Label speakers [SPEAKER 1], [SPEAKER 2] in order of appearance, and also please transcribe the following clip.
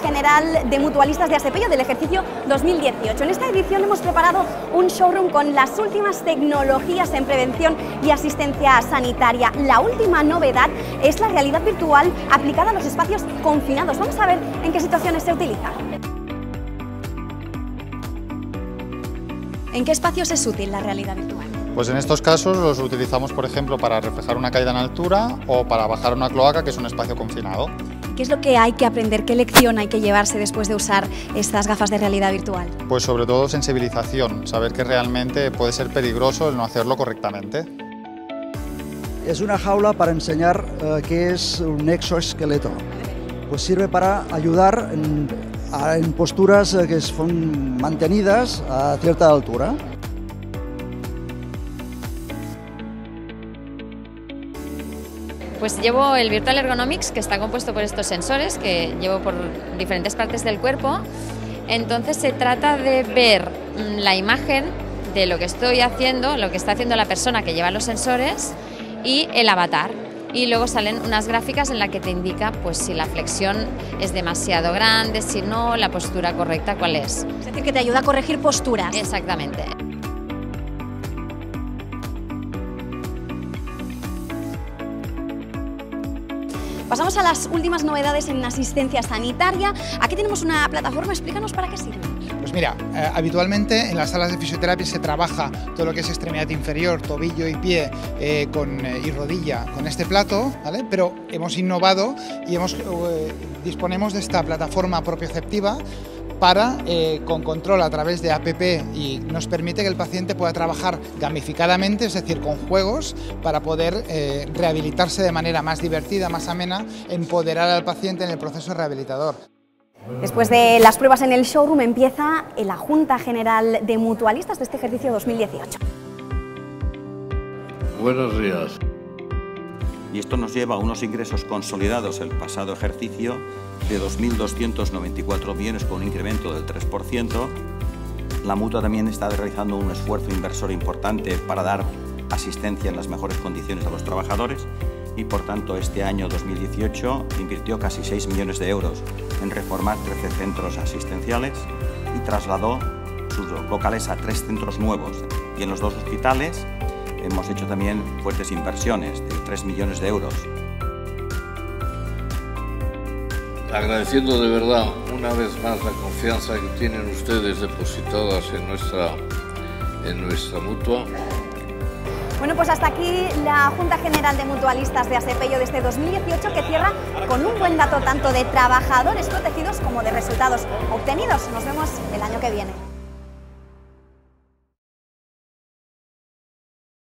[SPEAKER 1] General de Mutualistas de Asepello del ejercicio 2018. En esta edición hemos preparado un showroom con las últimas tecnologías en prevención y asistencia sanitaria. La última novedad es la realidad virtual aplicada a los espacios confinados. Vamos a ver en qué situaciones se utiliza. ¿En qué espacios es útil la realidad virtual?
[SPEAKER 2] Pues en estos casos los utilizamos, por ejemplo, para reflejar una caída en altura o para bajar una cloaca, que es un espacio confinado.
[SPEAKER 1] ¿Qué es lo que hay que aprender? ¿Qué lección hay que llevarse después de usar estas gafas de realidad virtual?
[SPEAKER 2] Pues sobre todo sensibilización, saber que realmente puede ser peligroso el no hacerlo correctamente.
[SPEAKER 3] Es una jaula para enseñar eh, qué es un exoesqueleto. Pues sirve para ayudar en, en posturas eh, que son mantenidas a cierta altura.
[SPEAKER 4] Pues llevo el Virtual Ergonomics, que está compuesto por estos sensores que llevo por diferentes partes del cuerpo. Entonces se trata de ver mm, la imagen de lo que estoy haciendo, lo que está haciendo la persona que lleva los sensores y el avatar. Y luego salen unas gráficas en las que te indica pues, si la flexión es demasiado grande, si no, la postura correcta cuál es.
[SPEAKER 1] Es decir, que te ayuda a corregir posturas.
[SPEAKER 4] Exactamente.
[SPEAKER 1] Pasamos a las últimas novedades en asistencia sanitaria. Aquí tenemos una plataforma, explícanos para qué sirve.
[SPEAKER 5] Pues mira, eh, habitualmente en las salas de fisioterapia se trabaja todo lo que es extremidad inferior, tobillo y pie eh, con, eh, y rodilla con este plato, ¿vale? pero hemos innovado y hemos, disponemos de esta plataforma propioceptiva para, eh, con control a través de APP y nos permite que el paciente pueda trabajar gamificadamente, es decir, con juegos, para poder eh, rehabilitarse de manera más divertida, más amena, empoderar al paciente en el proceso rehabilitador.
[SPEAKER 1] Después de las pruebas en el showroom empieza la Junta General de Mutualistas de este ejercicio 2018.
[SPEAKER 6] Buenos días
[SPEAKER 7] y esto nos lleva a unos ingresos consolidados el pasado ejercicio de 2.294 millones con un incremento del 3%. La mutua también está realizando un esfuerzo inversor importante para dar asistencia en las mejores condiciones a los trabajadores y por tanto este año 2018 invirtió casi 6 millones de euros en reformar 13 centros asistenciales y trasladó sus locales a tres centros nuevos y en los dos hospitales hemos hecho también fuertes inversiones de 3 millones de euros.
[SPEAKER 6] Agradeciendo de verdad una vez más la confianza que tienen ustedes depositadas en nuestra, en nuestra mutua.
[SPEAKER 1] Bueno, pues hasta aquí la Junta General de Mutualistas de Asepello de este 2018 que cierra con un buen dato tanto de trabajadores protegidos como de resultados obtenidos. Nos vemos el año que viene.